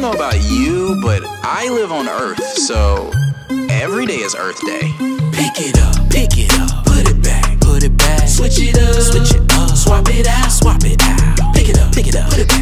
know about you, but I live on Earth, so every day is Earth Day. Pick it up, pick it up, put it back, put it back. Switch it up, switch it up, swap it out, swap it out. Pick it up, pick it up, Put it back,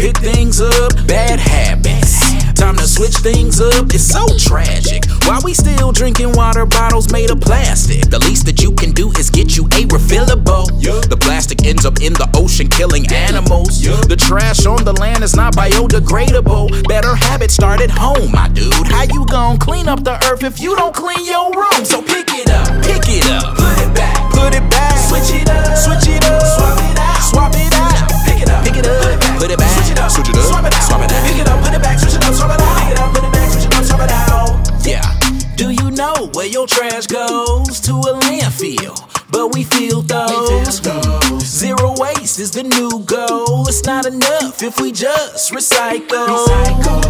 pick things up, bad habits. Time to switch things up, it's so tragic. Why we still drinking water bottles made of plastic? The least that you can do is get you a refillable. The plastic ends up in the ocean killing animals. The trash on the land is not biodegradable. Better habits start at home, my dude. How you gon' clean up the earth if you don't clean your room? So pick it up, pick it up, Put it back, put it back, switch it up, switch it where your trash goes? To a landfill. But we feel those. Zero waste is the new goal. It's not enough if we just recycle. Recycle.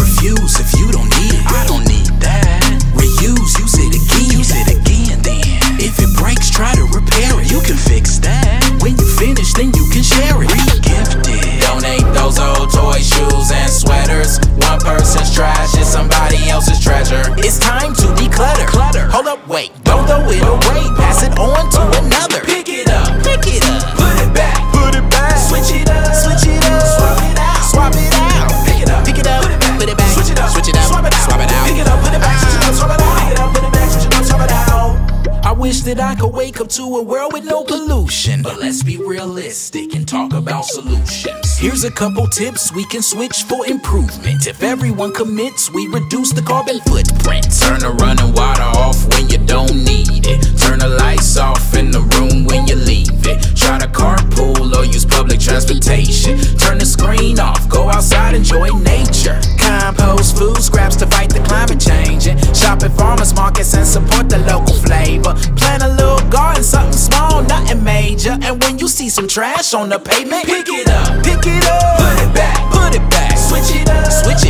Refuse if you don't need it. I don't need that. Reuse, that I could wake up to a world with no pollution. But let's be realistic and talk about solutions. Here's a couple tips we can switch for improvement. If everyone commits, we reduce the carbon footprint. Turn the running water off when you don't need it. Turn the lights off in the room when you leave it. Try to carpool or use public transportation. Farmers markets and support the local flavor. Plant a little garden, something small, nothing major. And when you see some trash on the pavement, Pick it up, pick it up, put it back, put it back, switch it up, switch it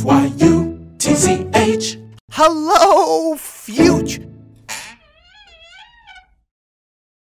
F Y U T C H. Hello, future.